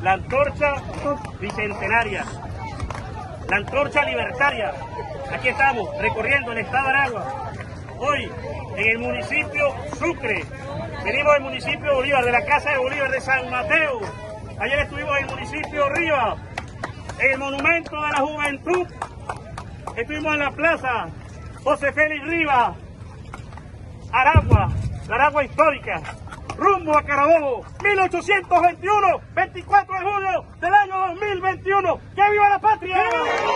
la antorcha bicentenaria, la antorcha libertaria. Aquí estamos recorriendo el estado de Aragua. Hoy en el municipio Sucre. Venimos del municipio de Bolívar, de la Casa de Bolívar de San Mateo. Ayer estuvimos en el municipio Riva, en el Monumento de la Juventud. Estuvimos en la plaza José Félix Riva, Aragua, la Aragua histórica rumbo a Carabobo, 1821, 24 de julio del año 2021. ¡Que viva la patria!